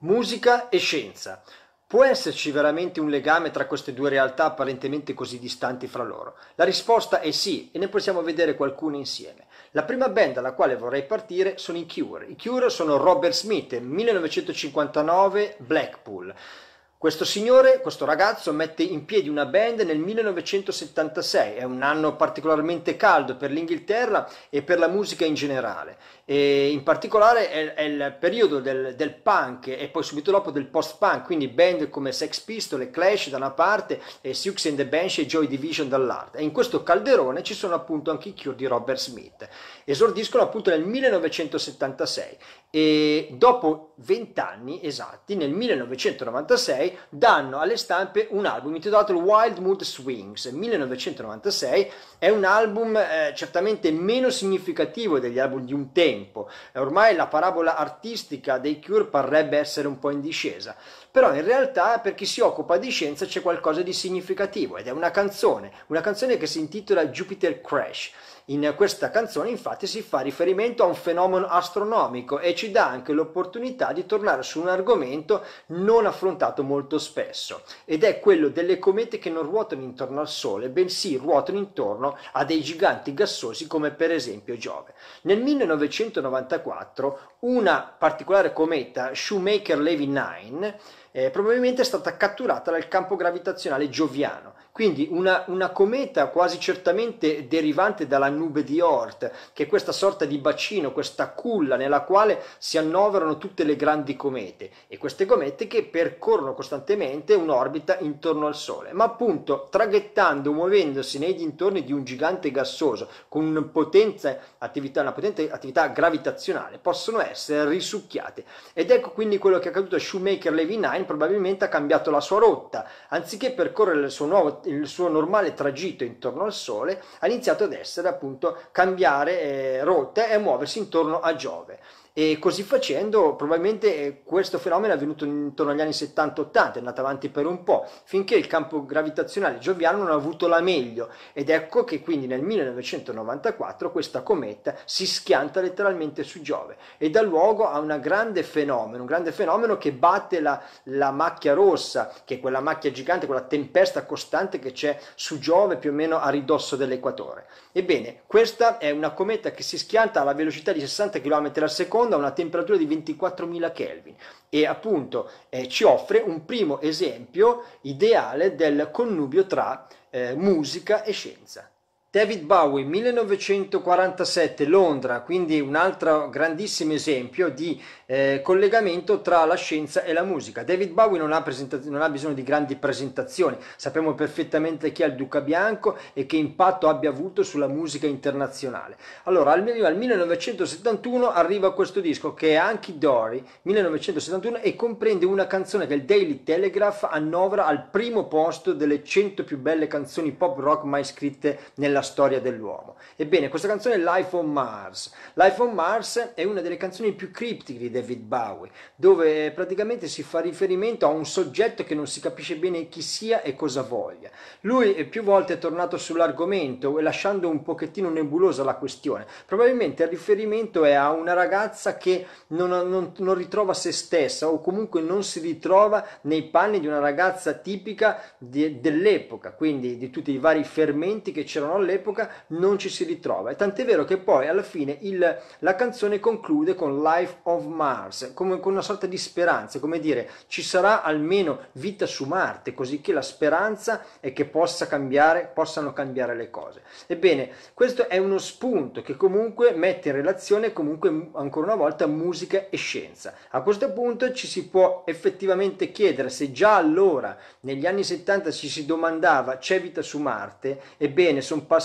Musica e scienza. Può esserci veramente un legame tra queste due realtà apparentemente così distanti fra loro? La risposta è sì e ne possiamo vedere qualcuna insieme. La prima band dalla quale vorrei partire sono i Cure. I Cure sono Robert Smith, 1959 Blackpool. Questo signore, questo ragazzo, mette in piedi una band nel 1976, è un anno particolarmente caldo per l'Inghilterra e per la musica in generale. E in particolare è, è il periodo del, del, punk e poi subito dopo del post-punk, quindi band come Sex Pistols e Clash da una parte e Sioux and the Bench e Joy Division dall'altra. E in questo calderone ci sono appunto anche i Cure di Robert Smith. Esordiscono appunto nel 1976 e dopo 20 anni esatti, nel 1996, danno alle stampe un album intitolato Wild Mood Swings. 1996 è un album eh, certamente meno significativo degli album di un tempo. Ormai la parabola artistica dei Cure parrebbe essere un po' in discesa però in realtà per chi si occupa di scienza c'è qualcosa di significativo ed è una canzone, una canzone che si intitola Jupiter Crash. In questa canzone infatti si fa riferimento a un fenomeno astronomico e ci dà anche l'opportunità di tornare su un argomento non affrontato molto spesso ed è quello delle comete che non ruotano intorno al Sole bensì ruotano intorno a dei giganti gassosi come per esempio Giove. Nel 1994 una particolare cometa Shoemaker-Levy 9 eh, probabilmente è stata catturata dal campo gravitazionale gioviano. Quindi una, una, cometa quasi certamente derivante dalla nube di Oort, che è questa sorta di bacino, questa culla nella quale si annoverano tutte le grandi comete. E queste comete che percorrono costantemente un'orbita intorno al Sole, ma appunto traghettando, muovendosi nei dintorni di un gigante gassoso con una potente attività, una potente attività gravitazionale, possono essere risucchiate. Ed ecco quindi quello che è accaduto a Shoemaker-Levy 9, probabilmente ha cambiato la sua rotta, anziché percorrere il suo nuovo il suo normale tragitto intorno al Sole ha iniziato ad essere appunto cambiare eh, rotte e muoversi intorno a Giove e così facendo probabilmente eh, questo fenomeno è avvenuto intorno agli anni 70-80, è andato avanti per un po', finché il campo gravitazionale gioviano non ha avuto la meglio ed ecco che quindi nel 1994 questa cometa si schianta letteralmente su Giove e dà luogo a un grande fenomeno, un grande fenomeno che batte la, la macchia rossa, che è quella macchia gigante, quella tempesta costante che c'è su Giove più o meno a ridosso dell'equatore. Ebbene, questa è una cometa che si schianta alla velocità di 60 km al secondo a una temperatura di 24.000 Kelvin e appunto eh, ci offre un primo esempio ideale del connubio tra eh, musica e scienza. David Bowie, 1947, Londra, quindi un altro grandissimo esempio di eh, collegamento tra la scienza e la musica. David Bowie non ha, non ha, bisogno di grandi presentazioni, sappiamo perfettamente chi è il Duca Bianco e che impatto abbia avuto sulla musica internazionale. Allora, al, al 1971 arriva questo disco che è Anki Dory, 1971, e comprende una canzone che il Daily Telegraph annovera al primo posto delle 100 più belle canzoni pop rock mai scritte nella della storia dell'uomo. Ebbene, questa canzone è Life on Mars. Life on Mars è una delle canzoni più criptiche di David Bowie, dove praticamente si fa riferimento a un soggetto che non si capisce bene chi sia e cosa voglia. Lui più volte è tornato sull'argomento, lasciando un pochettino nebulosa la questione. Probabilmente il riferimento è a una ragazza che non, non, non ritrova se stessa o comunque non si ritrova nei panni di una ragazza tipica di, dell'epoca, quindi di tutti i vari fermenti che c'erano all'epoca non ci si ritrova. E tant'è vero che poi alla fine il, la canzone conclude con Life of Mars, come con una sorta di speranza, come dire ci sarà almeno vita su Marte, così che la speranza è che possa cambiare, possano cambiare le cose. Ebbene, questo è uno spunto che comunque mette in relazione comunque ancora una volta musica e scienza. A questo punto ci si può effettivamente chiedere se già allora, negli anni 70, ci si domandava c'è vita su Marte, ebbene sono passati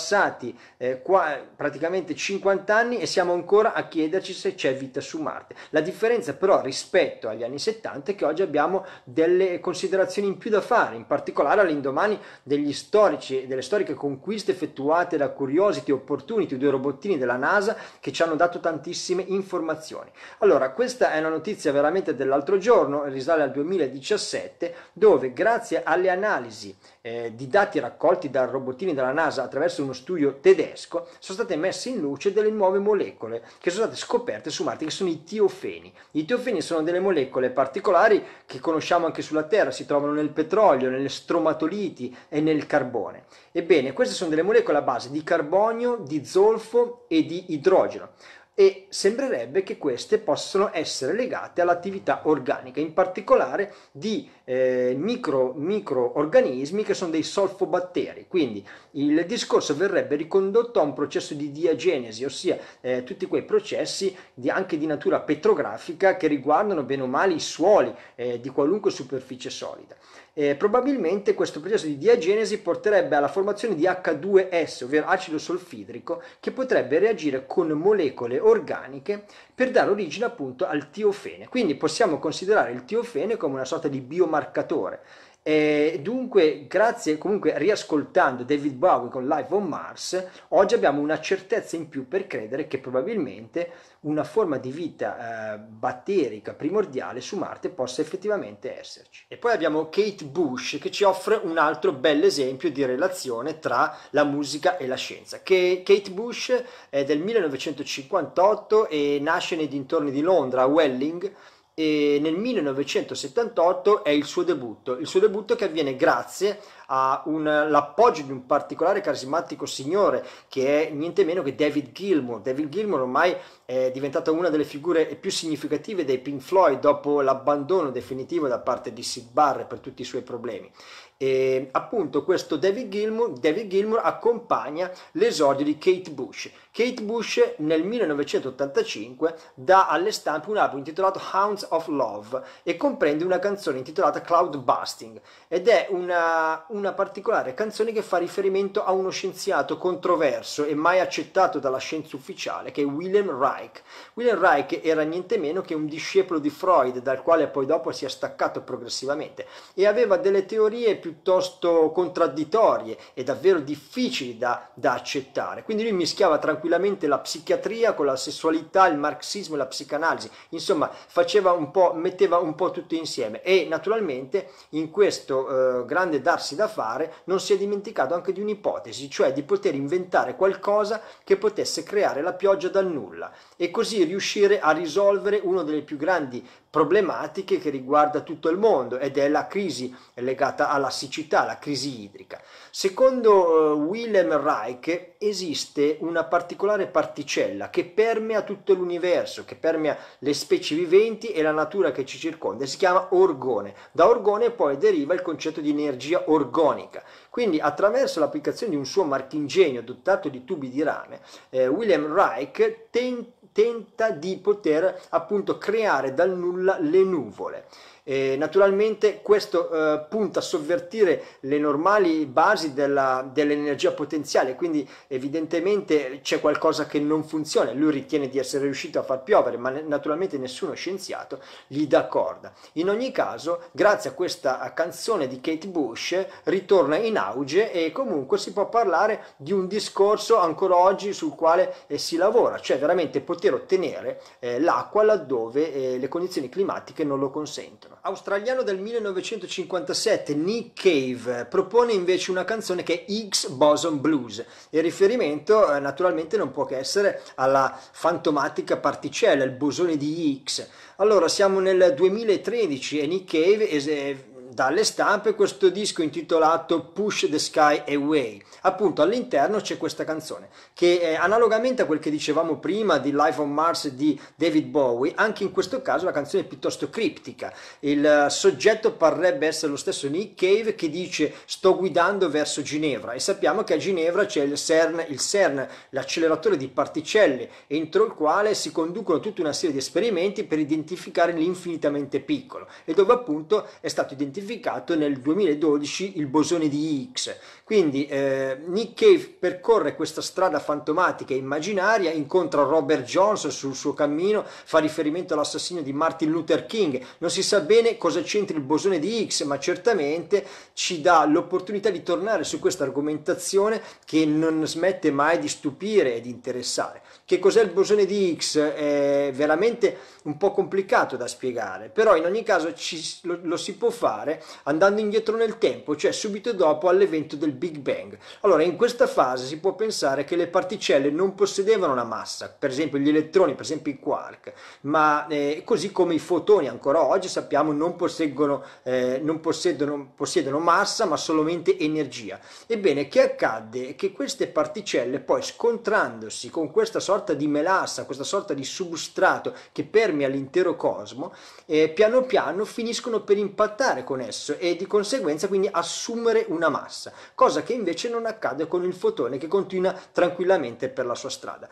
eh, qua, praticamente 50 anni e siamo ancora a chiederci se c'è vita su Marte. La differenza però rispetto agli anni 70 è che oggi abbiamo delle considerazioni in più da fare, in particolare all'indomani degli storici, delle storiche conquiste effettuate da Curiosity Opportunity, due robottini della NASA che ci hanno dato tantissime informazioni. Allora, questa è una notizia veramente dell'altro giorno, risale al 2017, dove grazie alle analisi eh, di dati raccolti da robottini della NASA attraverso uno studio tedesco sono state messe in luce delle nuove molecole che sono state scoperte su Marte, che sono i tiofeni. I tiofeni sono delle molecole particolari che conosciamo anche sulla Terra, si trovano nel petrolio, nelle stromatoliti e nel carbone. Ebbene, queste sono delle molecole a base di carbonio, di zolfo e di idrogeno e sembrerebbe che queste possano essere legate all'attività organica, in particolare di eh, micro, microorganismi che sono dei solfobatteri. Quindi il discorso verrebbe ricondotto a un processo di diagenesi, ossia eh, tutti quei processi di, anche di natura petrografica che riguardano bene o male i suoli eh, di qualunque superficie solida. Eh, probabilmente questo processo di diagenesi porterebbe alla formazione di H2S, ovvero acido solfidrico, che potrebbe reagire con molecole organiche per dare origine appunto al tiofene. Quindi possiamo considerare il tiofene come una sorta di biomarcatore e dunque, grazie comunque riascoltando David Bowie con Live on Mars, oggi abbiamo una certezza in più per credere che probabilmente una forma di vita eh, batterica primordiale su Marte possa effettivamente esserci. E poi abbiamo Kate Bush che ci offre un altro bel esempio di relazione tra la musica e la scienza. Che Kate Bush è del 1958 e nasce nei dintorni di Londra, a Welling, nel 1978 è il suo debutto, il suo debutto che avviene grazie all'appoggio di un particolare carismatico signore che è niente meno che David Gilmour. David Gilmour ormai è diventata una delle figure più significative dei Pink Floyd dopo l'abbandono definitivo da parte di Sid Barrett per tutti i suoi problemi. E appunto questo David Gilmour, David Gilmour accompagna l'esordio di Kate Bush. Kate Bush nel 1985 dà alle stampe un album intitolato Hounds of Love e comprende una canzone intitolata Cloud Busting ed è una, una particolare canzone che fa riferimento a uno scienziato controverso e mai accettato dalla scienza ufficiale che è William Reich. William Reich era niente meno che un discepolo di Freud dal quale poi dopo si è staccato progressivamente e aveva delle teorie piuttosto contraddittorie e davvero difficili da, da accettare. Quindi lui mischiava tranquillamente la psichiatria con la sessualità, il marxismo e la psicanalisi, insomma faceva un po', metteva un po' tutto insieme e naturalmente in questo eh, grande darsi da fare non si è dimenticato anche di un'ipotesi, cioè di poter inventare qualcosa che potesse creare la pioggia dal nulla e così riuscire a risolvere uno delle più grandi problematiche che riguarda tutto il mondo ed è la crisi legata alla siccità, la crisi idrica. Secondo uh, Wilhelm Reich esiste una particolare particella che permea tutto l'universo, che permea le specie viventi e la natura che ci circonda, si chiama orgone. Da orgone poi deriva il concetto di energia organica. Quindi attraverso l'applicazione di un suo marchingegno dotato di tubi di rame, eh, Wilhelm Reich tenta tenta di poter appunto creare dal nulla le nuvole. E naturalmente questo eh, punta a sovvertire le normali basi della, dell'energia potenziale, quindi evidentemente c'è qualcosa che non funziona. Lui ritiene di essere riuscito a far piovere, ma naturalmente nessuno scienziato gli dà corda. In ogni caso, grazie a questa canzone di Kate Bush, ritorna in auge e comunque si può parlare di un discorso ancora oggi sul quale eh, si lavora, cioè veramente poter ottenere eh, l'acqua laddove eh, le condizioni climatiche non lo consentono australiano del 1957 Nick Cave propone invece una canzone che è Higgs Boson Blues il riferimento eh, naturalmente non può che essere alla fantomatica particella, il bosone di Higgs. Allora siamo nel 2013 e Nick Cave es- dalle stampe questo disco intitolato Push the Sky Away. Appunto all'interno c'è questa canzone che è, analogamente a quel che dicevamo prima di Life on Mars di David Bowie, anche in questo caso la canzone è piuttosto criptica. Il soggetto parrebbe essere lo stesso Nick Cave che dice sto guidando verso Ginevra e sappiamo che a Ginevra c'è il CERN, il CERN, l'acceleratore di particelle entro il quale si conducono tutta una serie di esperimenti per identificare l'infinitamente piccolo e dove appunto è stato identificato identificato nel 2012 il bosone di Higgs. Quindi eh, Nick Cave percorre questa strada fantomatica e immaginaria, incontra Robert Johnson sul suo cammino, fa riferimento all'assassinio di Martin Luther King. Non si sa bene cosa c'entri il bosone di Higgs, ma certamente ci dà l'opportunità di tornare su questa argomentazione che non smette mai di stupire e di interessare. Che cos'è il bosone di Higgs? È veramente un po' complicato da spiegare, però in ogni caso ci, lo, lo, si può fare andando indietro nel tempo, cioè subito dopo all'evento del Big Bang. Allora in questa fase si può pensare che le particelle non possedevano una massa, per esempio gli elettroni, per esempio i quark, ma eh, così come i fotoni ancora oggi sappiamo non, eh, non possiedono, possiedono massa ma solamente energia. Ebbene, che accadde? Che queste particelle poi scontrandosi con questa sorta di melassa, questa sorta di substrato che permea l'intero cosmo, eh, piano piano finiscono per impattare con esso e di conseguenza quindi assumere una massa, cosa che invece non accade con il fotone che continua tranquillamente per la sua strada.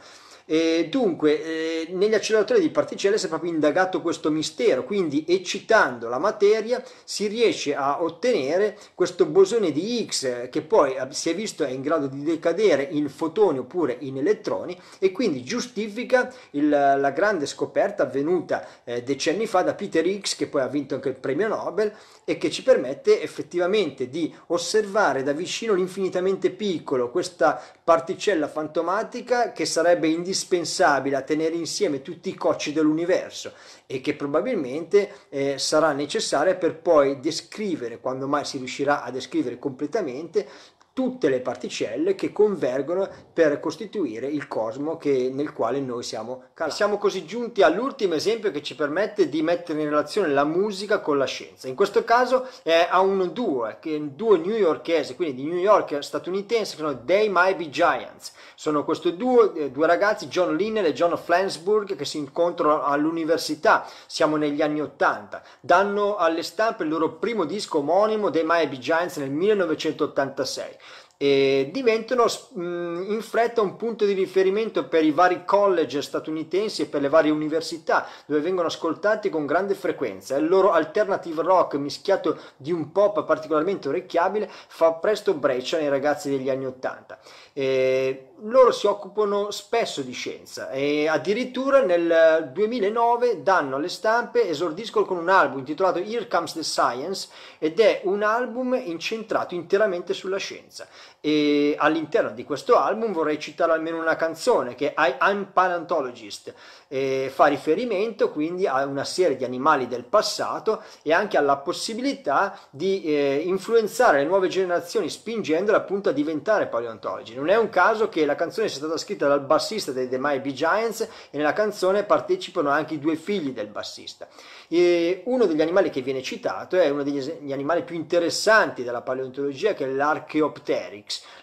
E dunque, eh, negli acceleratori di particelle si è proprio indagato questo mistero, quindi eccitando la materia si riesce a ottenere questo bosone di Higgs che poi si è visto è in grado di decadere in fotoni oppure in elettroni e quindi giustifica il, la grande scoperta avvenuta eh, decenni fa da Peter Higgs che poi ha vinto anche il premio Nobel e che ci permette effettivamente di osservare da vicino l'infinitamente piccolo questa particella fantomatica che sarebbe indispensabile indispensabile a tenere insieme tutti i cocci dell'universo e che probabilmente eh, sarà necessaria per poi descrivere, quando mai si riuscirà a descrivere completamente, tutte le particelle che convergono per costituire il cosmo che, nel quale noi siamo calati. Siamo così giunti all'ultimo esempio che ci permette di mettere in relazione la musica con la scienza. In questo caso è a un duo, che è un duo newyorkese, quindi di New York statunitense, che sono They Might Be Giants. Sono questo duo, eh, due ragazzi, John Linnell e John Flansburgh, che si incontrano all'università, siamo negli anni Ottanta. Danno alle stampe il loro primo disco omonimo, They Might Be Giants, nel 1986 e diventano in fretta un punto di riferimento per i vari college statunitensi e per le varie università dove vengono ascoltati con grande frequenza. Il loro alternative rock mischiato di un pop particolarmente orecchiabile fa presto breccia nei ragazzi degli anni Ottanta. loro si occupano spesso di scienza e addirittura nel 2009 danno alle stampe, esordiscono con un album intitolato Here Comes the Science ed è un album incentrato interamente sulla scienza e all'interno di questo album vorrei citare almeno una canzone che è I'm Paleontologist e fa riferimento quindi a una serie di animali del passato e anche alla possibilità di eh, influenzare le nuove generazioni spingendole appunto a diventare paleontologi. Non è un caso che la canzone sia stata scritta dal bassista dei The Mighty Giants e nella canzone partecipano anche i due figli del bassista. E uno degli animali che viene citato è uno degli animali più interessanti della paleontologia che è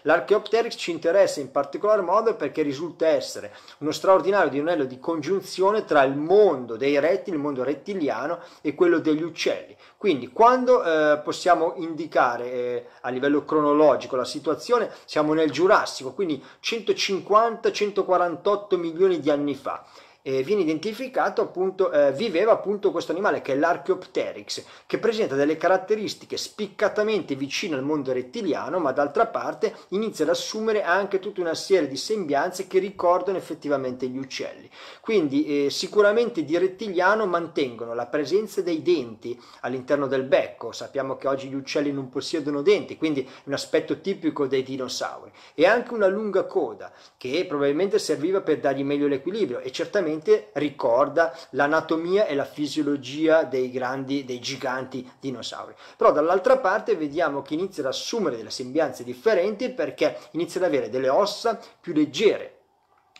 L'Archaeopteryx ci interessa in particolar modo perché risulta essere uno straordinario anello di congiunzione tra il mondo dei rettili, il mondo rettiliano e quello degli uccelli. Quindi quando eh, possiamo indicare eh, a livello cronologico la situazione, siamo nel Giurassico, quindi 150-148 milioni di anni fa eh, viene identificato appunto, eh, viveva appunto questo animale che è l'Archaeopteryx, che presenta delle caratteristiche spiccatamente vicine al mondo rettiliano, ma d'altra parte inizia ad assumere anche tutta una serie di sembianze che ricordano effettivamente gli uccelli. Quindi eh, sicuramente di rettiliano mantengono la presenza dei denti all'interno del becco, sappiamo che oggi gli uccelli non possiedono denti, quindi un aspetto tipico dei dinosauri, e anche una lunga coda che probabilmente serviva per dargli meglio l'equilibrio e certamente esattamente ricorda l'anatomia e la fisiologia dei grandi, dei giganti dinosauri. Però dall'altra parte vediamo che inizia ad assumere delle sembianze differenti perché inizia ad avere delle ossa più leggere,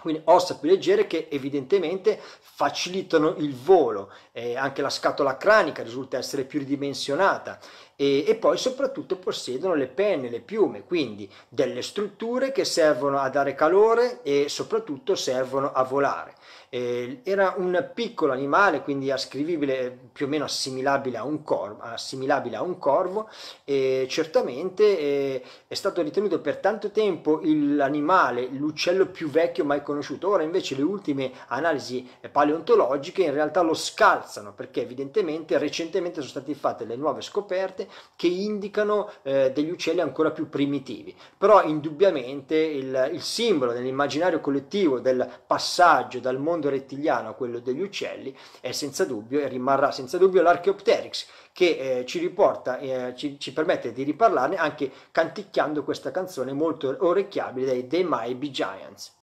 quindi ossa più leggere che evidentemente facilitano il volo, eh, anche la scatola cranica risulta essere più ridimensionata e, e, poi soprattutto possiedono le penne, le piume, quindi delle strutture che servono a dare calore e soprattutto servono a volare. Eh, era un piccolo animale, quindi ascrivibile più o meno assimilabile a un corvo, assimilabile a un corvo e certamente eh, è stato ritenuto per tanto tempo l'animale, l'uccello più vecchio mai conosciuto. Ora invece le ultime analisi paleontologiche in realtà lo scalzano perché evidentemente recentemente sono state fatte le nuove scoperte che indicano eh, degli uccelli ancora più primitivi. Però indubbiamente il, il simbolo nell'immaginario collettivo del passaggio dal mondo mondo rettiliano quello degli uccelli è senza dubbio e rimarrà senza dubbio l'Archaeopteryx che eh, ci riporta, eh, ci, ci, permette di riparlarne anche canticchiando questa canzone molto orecchiabile dei They Might Be Giants.